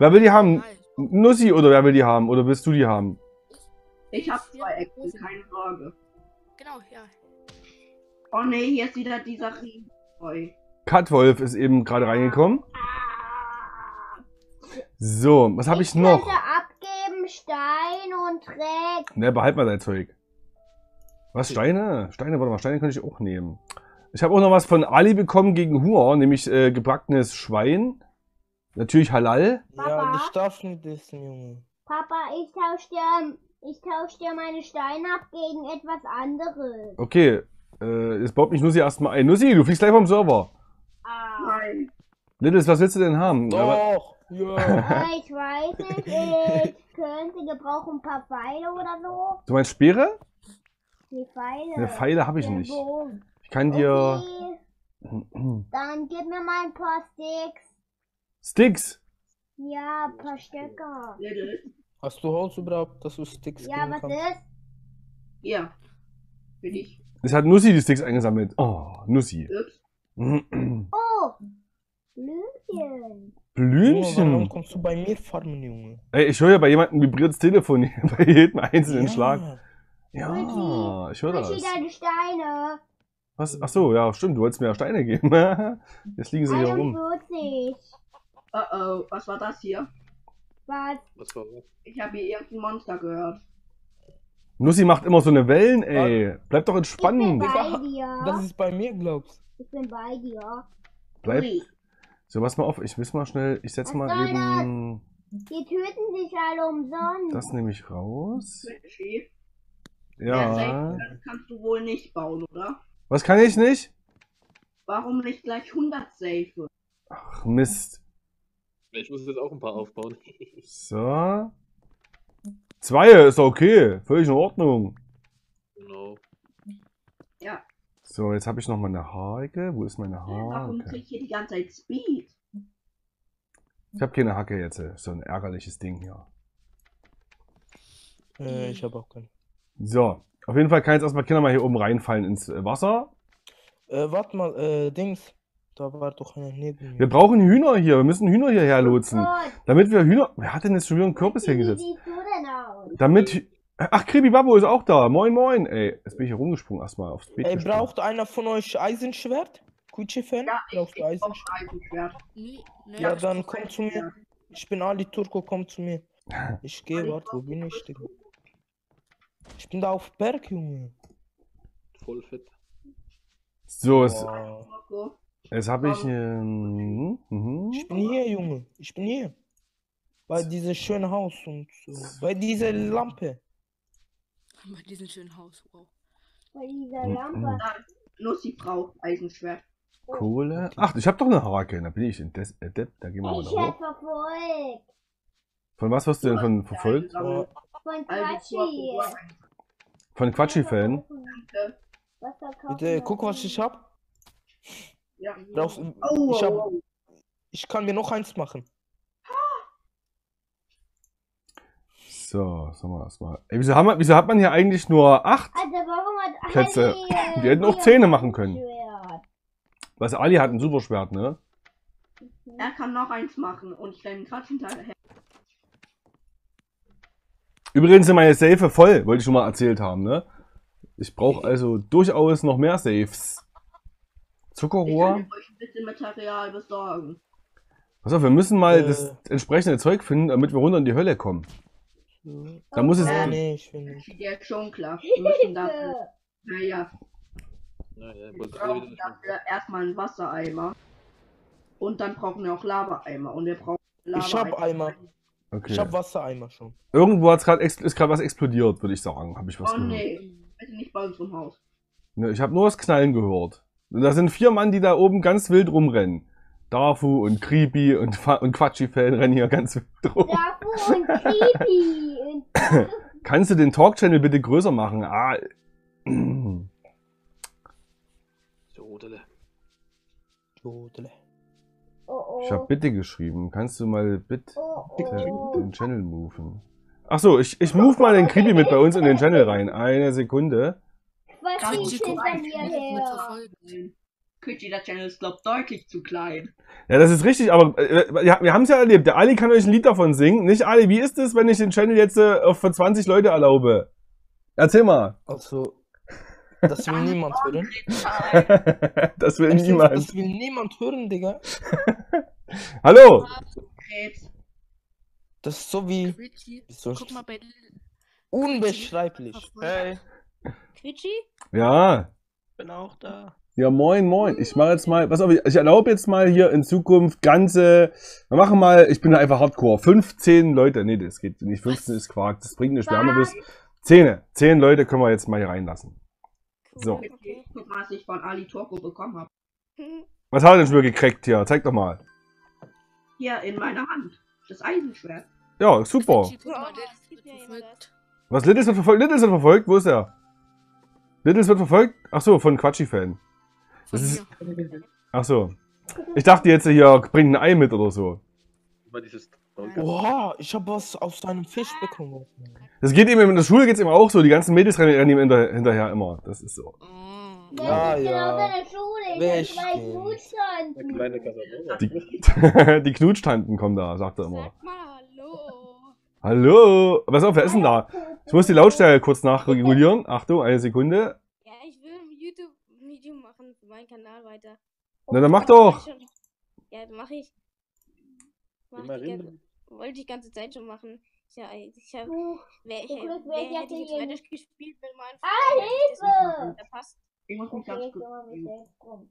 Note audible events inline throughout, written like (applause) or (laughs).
Wer will die haben? Nussi oder wer will die haben? Oder willst du die haben? Ich hab zwei Äxte, keine Sorge. Genau, ja. Oh ne, hier ist wieder dieser Riesenbräu. Katwolf ist eben gerade reingekommen. So, was habe ich noch? könnte abgeben Stein und Dreck. Ne, behalt mal dein Zeug. Was, Steine? Steine, warte mal, Steine könnte ich auch nehmen. Ich habe auch noch was von Ali bekommen gegen Hunger, nämlich äh, gebackenes Schwein. Natürlich Halal. Ja, Papa? ich darf nicht essen, Junge. Papa, ich tausch dir, ich tausch dir meine Steine ab gegen etwas anderes. Okay, äh, jetzt baut mich Nussi erstmal ein. Nussi, du fliegst gleich vom Server. Ah. Nein. Littles, was willst du denn haben? Aber- Doch, ja. Äh, ich weiß nicht, ich könnte gebrauchen ein paar Pfeile oder so. Du meinst Speere? Die Pfeile. Ne, Pfeile habe ich Der nicht. Bogen. Ich kann dir... Okay, (clears throat) dann gib mir mal ein paar Sticks. Sticks. Ja, ein paar Stöcker. Hast du Holz überhaupt, dass du Sticks Ja, was kannst? ist? Hier. Bin ich. Es hat Nussi die Sticks eingesammelt. Oh, Nussi. Ups. (clears throat) Oh, Blümchen. Junge, warum Blümchen. kommst du bei mir farmen, Junge? Ey, ich höre ja bei jemandem vibriert das Telefon (laughs) bei jedem einzelnen Ja. Schlag. Ja, ich höre das. Richie, deine Steine. Was? Ach so, ja, stimmt. Du wolltest mir ja Steine geben. (laughs) Jetzt liegen sie hier rum. 41. Oh oh, was war das hier? Was? Was war das? Ich habe hier irgendein Monster gehört. Nussi macht immer so eine Wellen, ey. Bleib doch Ich bin entspannt. bei Das dir. ist bei mir, glaubst Ich bin bei dir. Bleib. Ui. So, pass mal auf. Ich will mal schnell. Ich setz Was mal eben. Die töten sich alle umsonst. Das nehme ich raus. Ja. safe, Das kannst du wohl nicht bauen, oder? Was kann ich nicht? Warum nicht gleich 100 safe? Ach, Mist. Ich muss jetzt auch ein paar aufbauen. So. Zwei ist doch okay. Völlig in Ordnung. genau. Ja. So, jetzt habe ich noch mal eine Hake. Wo ist meine Warum krieg Hake? ich hier die ganze Zeit Speed? Ich habe keine Hacke jetzt. So ein ärgerliches Ding hier. Äh, ich habe auch keinen. So. Auf jeden Fall kann jetzt erstmal Kinder mal hier oben reinfallen ins äh, Wasser. Äh, warte mal, äh, Dings. Da war doch einer neben Wir mir. brauchen Hühner hier. Wir müssen Hühner hierher lotsen. Gott, Damit wir Hühner. Wer hat denn jetzt schon wieder einen Kürbis hingesetzt? denn? Damit. Ach, Kribibabo ist auch da. Moin, moin. Ey, jetzt bin ich hier rumgesprungen erstmal aufs Beet. Ey, gesprungen. braucht einer von euch Eisenschwert? Kutsche-Fan? Ja, du ich Eisenschwert? Eisenschwert. Nee, nee, Ja, dann komm zu mir. Ich bin Ali Turko, komm zu mir. (laughs) Ich gehe, warte, wo bin ich, Digga? Ich bin da auf Berg, Junge. Voll fett. So, jetzt, Boah. Jetzt habe ich. Ähm, mhm. Ich bin hier, Junge. Ich bin hier. Bei diesem schönen Haus und so. Bei dieser Lampe. Bei diesem schönen Haus, wow. Bei dieser Mhm. Lampe. Lucy braucht Eisenschwert. Kohle. Ach, ich habe doch eine Hake. Da bin ich in Des äh, Depp. Da gehen wir mal Ich hoch. verfolgt. Von was wirst du denn von verfolgt? Von Quatschi. Von Quatschi-Fan? Bitte, guck, was ich hab. Ja. Brauchst, Oh, ich, hab, oh, oh. ich kann mir noch eins machen. So, sagen wir erstmal. Ey, wieso, haben wir, wieso hat man hier eigentlich nur acht? Also warum hat Plätze. Die hätten auch Zähne machen können. Schwert? Was Ali hat ein Superschwert, ne? Er kann noch eins machen und ich renne gerade hinterher. Übrigens sind meine Safe voll, wollte ich schon mal erzählt haben, ne? Ich brauche also durchaus noch mehr Safes. Ich Zuckerrohr. kann euch ein bisschen Material besorgen. Pass auf, wir müssen mal Äh. das entsprechende Zeug finden, damit wir runter in die Hölle kommen. Da muss es. Nee, ich nicht. Ist ja schon klar. (laughs) Wir müssen dafür, naja, Naja, wir brauchen dafür erstmal einen Wassereimer. Und dann brauchen wir auch Lava-Eimer. Und wir brauchen Lava Ich hab Eimer. Okay. Ich hab Wassereimer schon. Irgendwo hat's grad ist gerade was explodiert, würde ich sagen. Habe ich was Oh gehört. nee, bitte nicht bei unserem Haus. Ne, ich habe nur das Knallen gehört. Da sind vier Mann, die da oben ganz wild rumrennen. Darfu und Creepy und, Fa- und Quatschi-Fan rennen hier ganz wild rum. Dafu und Creepy. Und (laughs) Kannst du den Talk-Channel bitte größer machen? Ah. So, Rodele. Jodele. oh oh. Ich habe bitte geschrieben. Kannst du mal bitte oh, oh. den Channel moven? Ach so, ich, ich move mal den Creepy mit bei uns in den Channel rein. Eine Sekunde. Was ist denn bei mir her? Der Channel ist, glaub deutlich zu klein. Ja, das ist richtig, aber äh, ja, wir haben es ja erlebt. Der Ali kann euch ein Lied davon singen. Nicht Ali, wie ist es, wenn ich den Channel jetzt äh, auf für 20 Leute erlaube? Erzähl mal. Also, das will niemand hören. (laughs) das will Echt jetzt? niemand. Das will niemand hören, Digga. (laughs) Hallo. Das ist so wie so Guck mal bei unbeschreiblich. Hey. Quitschi? Ja. Bin auch da. Ja, moin, moin. Ich mache jetzt mal, pass auf, ich erlaube jetzt mal hier in Zukunft ganze, wir machen mal, ich bin einfach Hardcore, 15 Leute, nee, das geht nicht, 15 ist Quark, das bringt nichts, wir haben nur bis 10, 10 Leute können wir jetzt mal hier reinlassen. So. Okay. Guck mal, was ich von Ali Turko bekommen habe. Was hat er denn schon gekriegt hier? Zeig doch mal. Hier in meiner Hand. Das Eisenschwert. Ja, super. Was, Littles wird verfolgt? Littles wird verfolgt? Wo ist er? Littles wird verfolgt? Ach so, von Quatschi-Fan. Von Das ist- mir. Ach so. Ich dachte jetzt hier, bringt ein Ei mit oder so. Dieses Oha, ich habe was aus seinem Fisch bekommen. Das geht ihm in der Schule geht's ihm auch so. Die ganzen Mädels rennen ihm hinter, hinterher immer. Das ist so. Das Ja, ja. genau seine Schule. Ich Casanova. Die, (laughs) die Knutschtanten kommen da, sagt er immer. Sag mal Hallo. Hallo! Pass auf, wer ist denn da? Ich muss die Lautstärke kurz nachregulieren. Achtung, eine Sekunde. Ja, ich will ein YouTube-Video machen für meinen Kanal weiter. Na, dann mach doch! Ja, mach ich. Mach ich wollte ich die ganze Zeit schon machen. Ja, ich hab, Puh, wer, Glück wer ich hätte ich jetzt gespielt mit meinem Ah, Hilfe! Der passt. Ich muss mich ganz ich drum.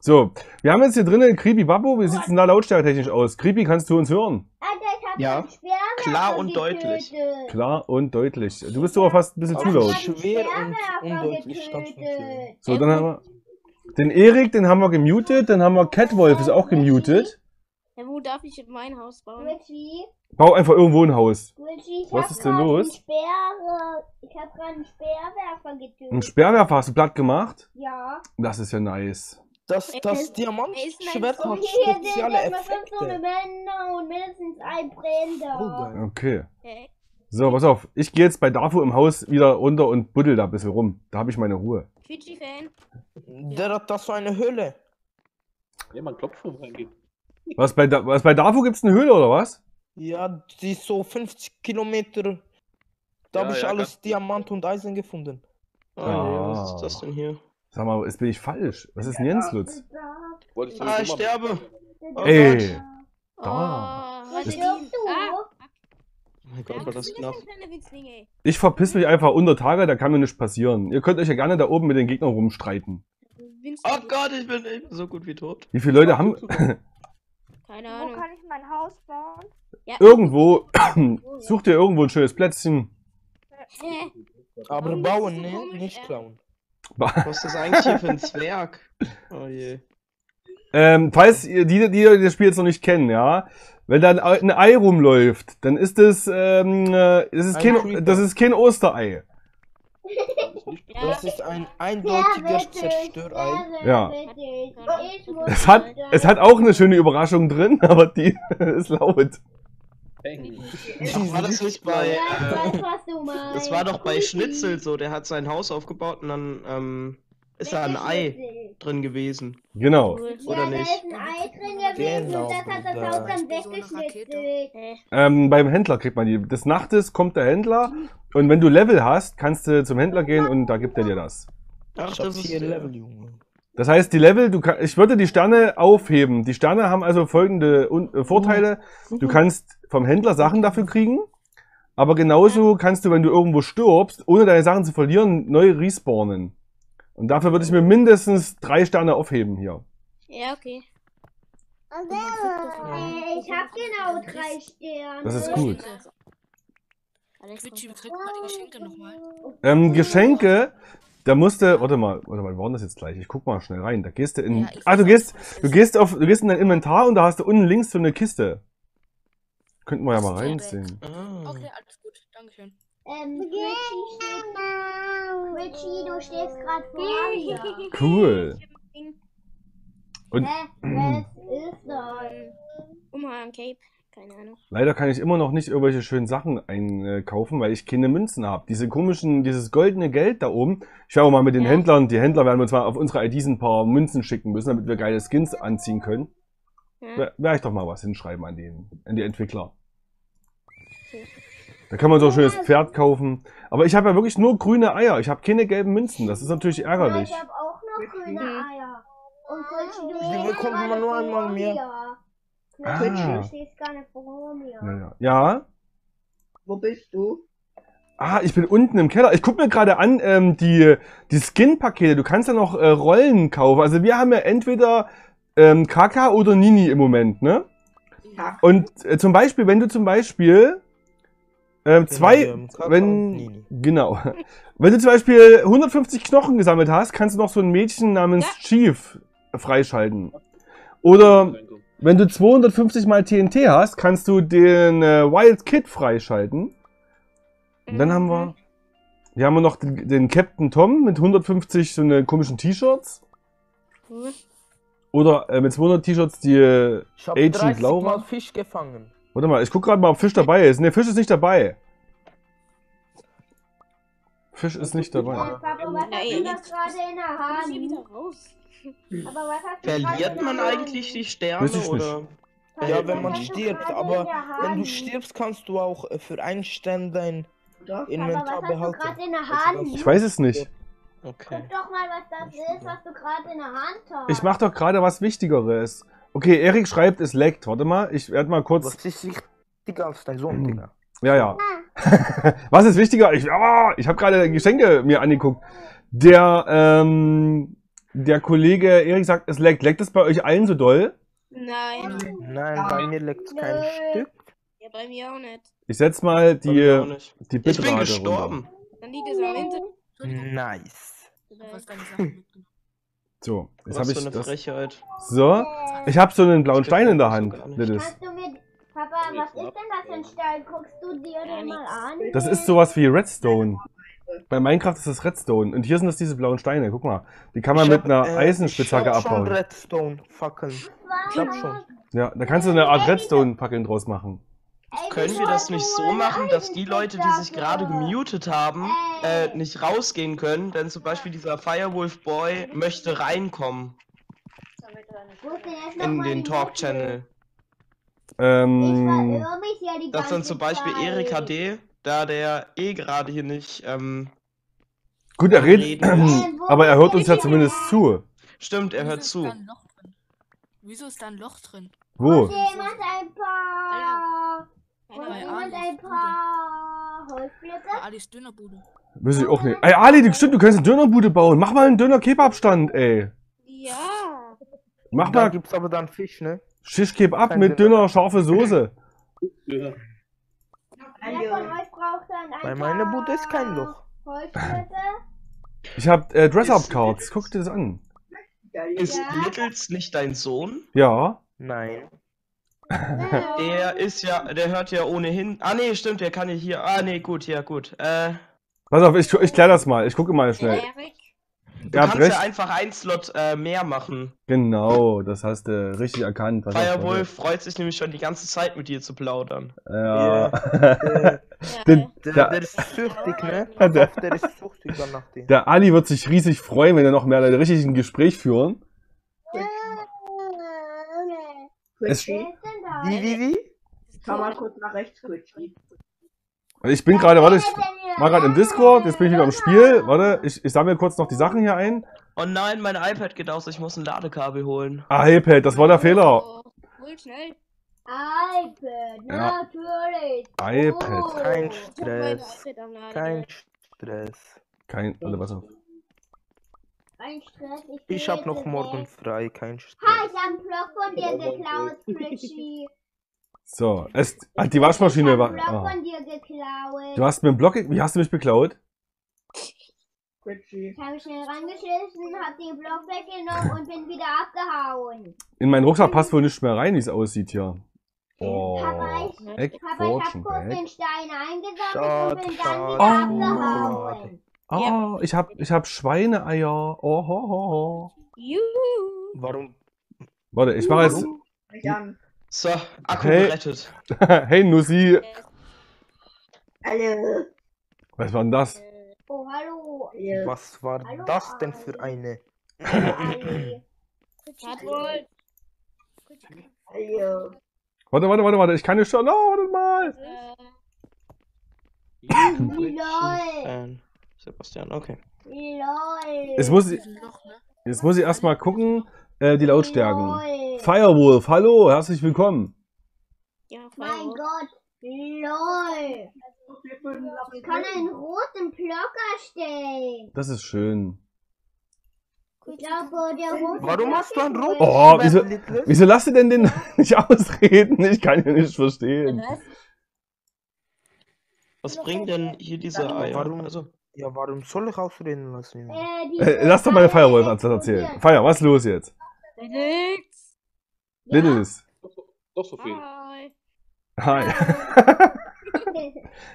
So, wir haben jetzt hier drinnen Creepy Babbo. Wie sieht's denn da lautstärketechnisch aus? Creepy, kannst du uns hören? Alter, ich hab Ja, klar und deutlich. Klar und deutlich. Du bist aber fast ein bisschen zu laut. ich- Schwer und undeutlich. So, dann haben wir den Erik, den haben wir gemutet. Dann haben wir Catwolf, ist auch gemutet. Ja, wo darf ich mein Haus bauen? Richie, Bau einfach irgendwo ein Haus. Richie, ich Was hab ist denn grad los? einen Sperre, ich hab gerade einen Sperrwerfer getötet. Ein Sperrwerfer hast du platt gemacht? Ja. Das ist ja nice. Das, das Diamantschwert hat hier sind spezielle fünf so eine Effekte. Männer und mindestens ein Brenner. Oh, geil. Okay. Hä? So, pass auf. Ich gehe jetzt bei Dafu im Haus wieder runter und buddel da ein bisschen rum. Da habe ich meine Ruhe. Quitschi-Fan? Der hat da so eine Höhle. Ja, man klopft schon reingeht. Was bei, da was bei Dafu gibt's eine Höhle oder was? Ja, die ist so 50 Kilometer. Da Ja, habe ich ja, alles Diamant und Eisen gefunden. Ah, ja, was ist das denn hier? Sag mal, jetzt bin ich falsch. Was ist denn Jens Lutz? Ah, ich sterbe. Oh Ey, Oh, Da. warte, Ist- die. Ah, Mein ja, Gott, war das knapp. ich verpiss mich einfach unter Tage, da kann mir nichts passieren. Ihr könnt euch ja gerne da oben mit den Gegnern rumstreiten. Oh Gott, ich bin ich bin so gut wie tot. Wie viele Leute haben (laughs) Keine Wo Ahnung. kann ich mein Haus bauen? Ja, irgendwo? (clears throat) Sucht ihr irgendwo ein schönes Plätzchen? Hä? Aber Warum bist du bauen, ne? Nicht ey? klauen. Was ist das eigentlich hier für ein (laughs) Zwerg? Oh je. Ähm, falls ihr die, die das Spiel jetzt noch nicht kennen, ja, wenn da ein Ei- ein Ei rumläuft, dann ist es, ähm, äh, das ist Ein kein, das ist kein Osterei. Das ist ein eindeutiger Wer Zerstörei. Ja. Es hat, es hat auch eine schöne Überraschung drin, (laughs) aber die (laughs) ist laut. Ach, war das nicht bei. Äh, das war doch bei Schnitzel so, der hat sein Haus aufgebaut und dann ähm, ist da ein Ei drin gewesen. Genau. oder nicht? Da ist ein Ei drin gewesen Genau, und das hat das Bruder. Haus dann So eine weggeschnitzelt. Hä? Ähm, beim Händler kriegt man die. Des Nachtes kommt der Händler und wenn du Level hast, kannst du zum Händler gehen und da gibt er dir das. Ach, das ist. vier äh, Level, Junge. Das heißt, die Level, du kann, ich würde die Sterne aufheben. Die Sterne haben also folgende Un äh, Vorteile. Du kannst vom Händler Sachen dafür kriegen, aber genauso kannst du, wenn du irgendwo stirbst, ohne deine Sachen zu verlieren, neu respawnen. Und dafür würde ich mir mindestens drei Sterne aufheben hier. Ja, okay. Äh, ich hab genau drei Sterne. Das ist gut. Komm. kriegt man die Geschenke nochmal? Ähm, Geschenke, da musste, warte mal, warte mal, wir waren das jetzt gleich. Ich guck mal schnell rein. Da gehst du in, Ja, ah, du gehst, du gehst auf, du gehst in dein Inventar und da hast du unten links so eine Kiste. Könnten wir ja mal reinsehen. Okay, alles gut. Dankeschön. Ähm, Richie steht. Richie, du stehst gerade vor mir. Cool. Und Hä? (clears throat) Was ist das? Ähm, Umhang, Cape. Keine Ahnung. Leider kann ich immer noch nicht irgendwelche schönen Sachen einkaufen, weil ich keine Münzen habe. Diese komischen, dieses goldene Geld da oben. Ich auch mal mit den Ja. Händlern, die Händler werden uns mal auf unsere IDs ein paar Münzen schicken müssen, damit wir geile Skins anziehen können. Ja. Wer- Werde ich doch mal was hinschreiben an, den, an die Entwickler. Okay. Da kann man so ein schönes Pferd kaufen. Aber ich habe ja wirklich nur grüne Eier. Ich habe keine gelben Münzen. Das ist natürlich Ja, ärgerlich. ich habe auch noch grüne. Eier. Und Quitschi, du Die stehst bekommt man nur einmal mehr. Ah. Quitschi, du stehst gar nicht vor mir. Ja, ja. ja. Wo bist du? Ah, ich bin unten im Keller. Ich guck mir gerade an, ähm, die, die Skin-Pakete. Du kannst ja noch äh, Rollen kaufen. Also wir haben ja entweder ähm, Kaka oder Nini im Moment, ne? Ja. Und äh, zum Beispiel, wenn du zum Beispiel ähm, zwei, ähm, Kaka und wenn, genau, (laughs) wenn du zum Beispiel 150 Knochen gesammelt hast, kannst du noch so ein Mädchen namens Chief freischalten. Oder wenn du 250 mal TNT hast, kannst du den äh, Wild Kid freischalten. Und dann haben wir, hier haben wir noch den, den Captain Tom mit 150 so eine komischen T-Shirts. Oder äh, mit 200 T-Shirts die, äh, Ich hab Agent 30 Laura? Mal Fisch gefangen. Warte mal, ich guck gerade mal, ob Fisch dabei ist. Ne, Fisch ist nicht dabei. Fisch ist nicht dabei. Papa, was Ja, hast gerade in der Hand? Verliert man eigentlich die Sterne Weiß ich oder? Ja, wenn man stirbt, aber wenn du stirbst, kannst du auch äh, für einen Stern dein Inventar behalten. in Also? Ich weiß es nicht. Okay. Guck doch mal, was das ist, was du gerade in der Hand hast. Ich mach doch gerade was Wichtigeres. Okay, Erik schreibt, es leckt. Warte mal, ich werde mal kurz. Was ist wichtiger als dein Sohn, Digga? Ja, ja. (laughs) Was ist wichtiger? Ich, ah, ich habe gerade Geschenke mir angeguckt. Der, ähm, der Kollege Erik sagt, es leckt. Leckt es bei euch allen so doll? Nein. Nein, bei mir leckt kein Nö. Stück. Ja, bei mir auch nicht. Ich setz mal die, die Ich bin Bitrate gestorben. runter. Dann liegt es am Ende. Entschuldigung, Nice. du hast deine Sachen mitgenommen. So, jetzt habe für ich eine das. Frechheit. So, ich habe so einen blauen Stein in der Hand. so mir... Papa, was ist denn das für ein Stein? Guckst du dir den mal an? Das ist sowas wie Redstone. Bei Minecraft ist das Redstone. Und hier sind das diese blauen Steine. Guck mal. Die kann man Ich mit hab, einer äh, Eisenspitzhacke ich hab schon abbauen. Redstone-Fackeln. Ich hab schon. Ja, da kannst du eine Art Redstone-Fackeln draus machen. Können wir das nicht so machen, dass die Leute, die sich gerade gemutet haben, äh, nicht rausgehen können? Denn zum Beispiel dieser Firewolf Boy möchte reinkommen in den Talk-Channel. Ich Ähm, verirre mich ja die Das ganze sind zum Beispiel. Erika D., da der eh gerade hier nicht. Ähm, gut, er redet, Reden. aber er hört uns ja zumindest zu. stimmt, er hört zu. Wieso ist da ein Loch drin? Wo? Muss jemand ein paar... Bei Holzblöcke? Bei Alis Dönerbude. Weiß ich auch nicht. Ey, Ali, du- stimmt, du kannst eine Dönerbude bauen. Mach mal einen Döner-Kebab-Stand, ey. Ja. Mach Da mal gibt's aber dann Fisch, ne? Shish Kebab Kein mit dünner, scharfe Soße. Ja. Wer von euch braucht dann ein Bei meiner Bude ist kein Loch. Ich hab äh, Dress-Up-Cards. Guck dir das an. Ist. Littles nicht dein Sohn? Ja. Nein. Der ist ja, der hört ja ohnehin. Ah nee, stimmt, der kann ja hier. Ah nee, gut, ja gut. Äh, Pass auf, ich, ich klär das mal. Ich gucke mal schnell. Erik. du habt kannst ja recht. einfach ein Slot äh, mehr machen. Genau, das hast du richtig erkannt. Pass auf, Firewolf freut sich nämlich schon die ganze Zeit mit dir zu plaudern. Ja. Ja. (laughs) der, Der- der ist süchtig, ne? (laughs) Ja, der- der ist süchtig dann nach dir. Der Ali wird sich riesig freuen, wenn er noch mehr Leute richtig ein Gespräch führen. Es- Wie, wie, wie? Schau mal kurz nach rechts, Quitschi. Ich bin gerade, warte, ich war gerade im Discord, jetzt bin ich wieder im Spiel. Warte, ich, ich sammle kurz noch die Sachen hier ein. Oh nein, mein iPad geht aus, ich muss ein Ladekabel holen. Ah, iPad, das war der Fehler. Oh, Hol schnell. iPad, Ja. natürlich. iPad. Oh. Kein Ich Stress. am. Kein Stress. Kein, warte, was auf. Kein Stress, ich, Ich hab noch morgen weg. frei, kein Ha, Stress. ich hab einen Block von dir geklaut, Fritschie. So, es, ah, die Waschmaschine Ich hab war. Block Ah. von dir geklaut. Du hast mir einen Block, wie hast du mich beklaut? Quitschi. Ich habe schnell rangeschlissen, hab den Block weggenommen und bin wieder abgehauen. In meinen Rucksack passt wohl nichts mehr rein, wie es aussieht hier. Oh, Papa, ich, Papa, ich hab kurz den Stein eingesammelt und bin dann wieder Oh. Abgehauen. Oh, ich hab, ich hab Schweineeier. Oh, ho, ho, ho. Juhu. Warum? Warte, ich mache jetzt. Jan, So, Akku Hey. gerettet. (laughs) hey Nussi, Hallo. was war denn das? Oh, hallo. Was war Hallo, das denn für eine? Hallo. Warte, warte, warte, warte, ich kann nicht schon. Oh, warte mal. Lol. Sebastian, okay. Lol. Jetzt muss ich, ne? jetzt muss ich erstmal gucken, äh, die Lautstärken. Lol. Firewolf, hallo, herzlich willkommen. Ja, Mein. Gott. Lol. Ich kann einen roten Blocker stellen. Das ist schön. Ich glaube, der rote Warum hast du einen roten? Oh, wieso, wieso lasst ihr denn den (laughs) nicht ausreden? Ich kann ihn nicht verstehen. Was bringt denn hier diese Eier? Warum? Also, Ja, warum soll ich ausreden lassen? Äh, Äh, lass doch mal den Firewolf erzählen. Fire, was ist los jetzt? Felix. Ja. Littles. Doch so viel. Hi. Hi. (laughs)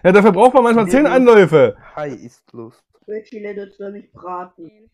ja, dafür braucht man manchmal zehn Anläufe. Hi ist los. Welche Littles soll mich braten?